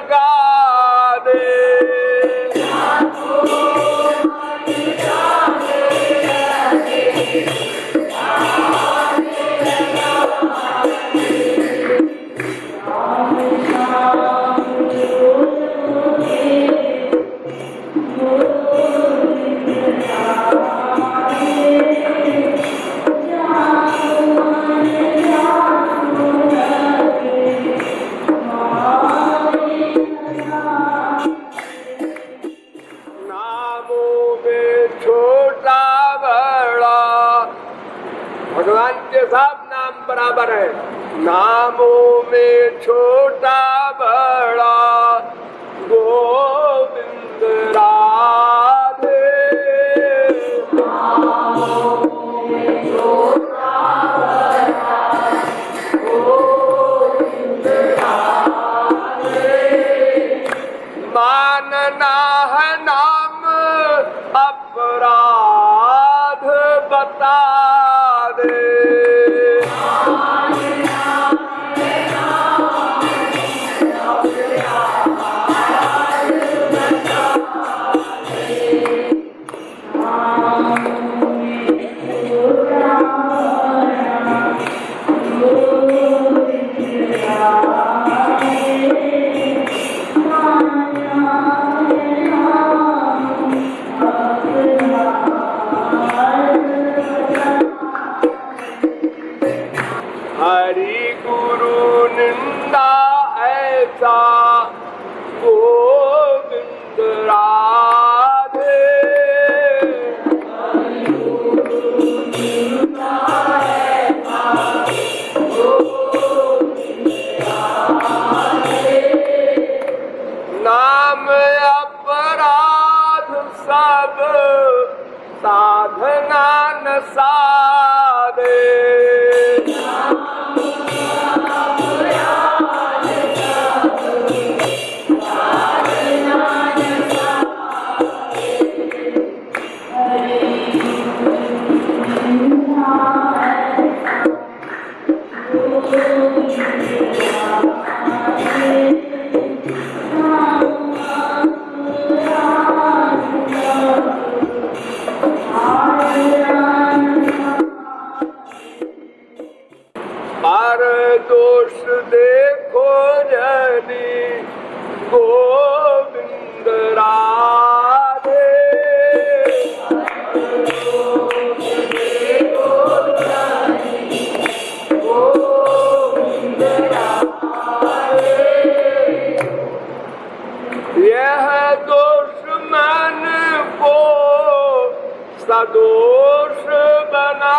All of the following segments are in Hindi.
God. मार दोष देखो जनी गोविंद राधे। यह दुश्मन को सदोष बना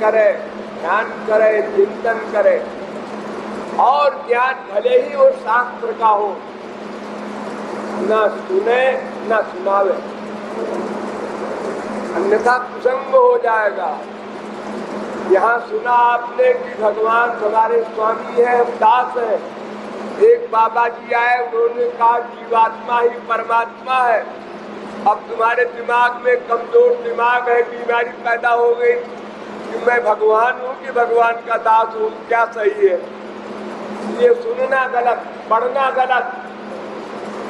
करे, ध्यान करे, चिंतन करे। और ज्ञान भले ही वो शास्त्र का हो, न सुने, न सुनावे। अन्यथा कुसंग हो जाएगा। यहाँ सुना आपने कि भगवान हमारे स्वामी है, दास है। एक बाबा जी आए, उन्होंने कहा, जीवात्मा ही परमात्मा है। अब तुम्हारे दिमाग में कमज़ोर दिमाग है, बीमारी पैदा हो गई। कि मैं भगवान हूँ कि भगवान का दास हूँ, क्या सही है? ये सुनना गलत, पढ़ना गलत।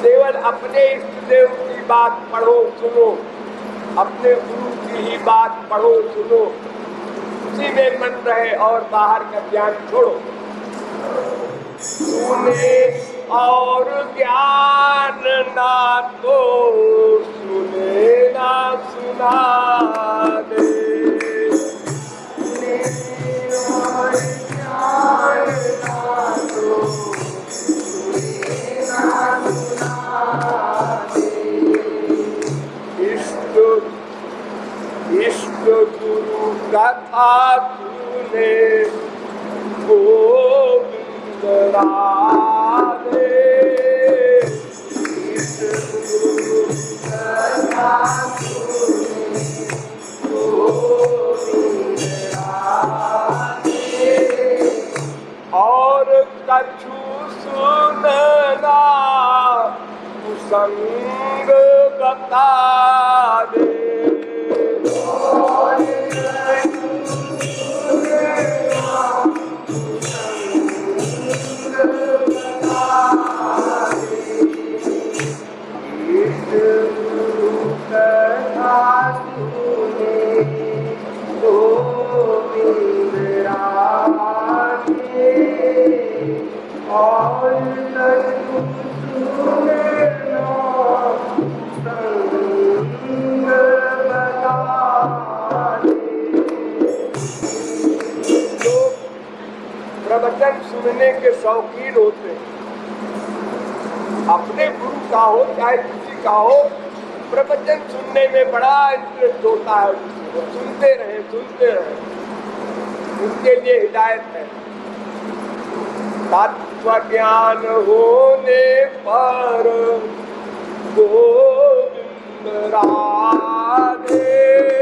केवल अपने इष्ट देव की बात पढ़ो, सुनो। अपने गुरु की ही बात पढ़ो, सुनो। उसी में मन रहे और बाहर का ज्ञान छोड़ो। सुने और ज्ञान ना तो सुने, ना सुना दे। कथा तूने कथा और कछु सुनना कुसंग बता सुनने के शौकीन होते। हैं अपने गुरु का हो, चाहे किसी का हो, प्रवचन सुनने में बड़ा इंटरेस्ट होता है वो सुनते रहे सुनते रहे। उनके लिए हिदायत है। तत्व ज्ञान होने पर गोविंद राधे।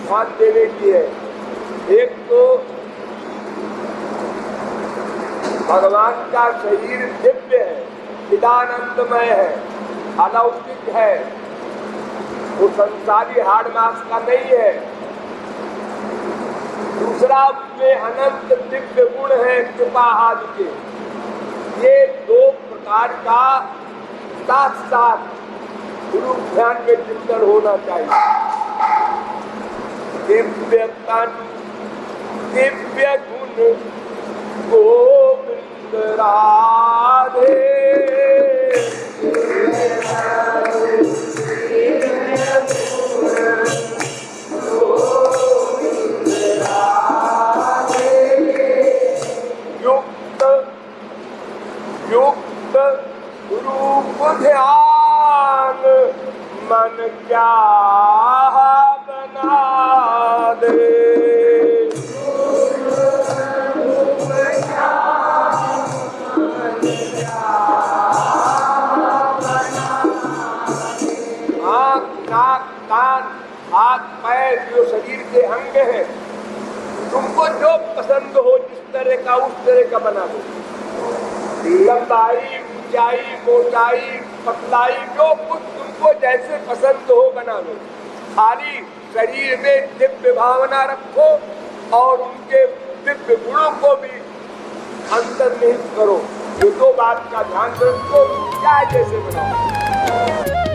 ध्यान देने की है। एक तो भगवान का शरीर दिव्य है चिदानंदमय है अलौकिक है। वो संसारी हाड़ मास का नहीं है। दूसरा, उसमें अनंत दिव्य गुण है कृपा आदि के। ये दो प्रकार का साथ साथ गुरु ध्यान में चिंतन होना चाहिए। दिव्य तन दिव्य गुण गोविंद राधे। अंग हैं तुमको जो पसंद हो, जिस तरह का, उस तरह का बना दो। लंबाई, ऊंचाई, मोटाई, पतलाई, जो कुछ तुमको जैसे पसंद हो, बना दो। खाली शरीर में दिव्य भावना रखो और उनके दिव्य गुणों को भी अंतर्निहित करो। ये दो बात का ध्यान रखो क्या जैसे बनाओ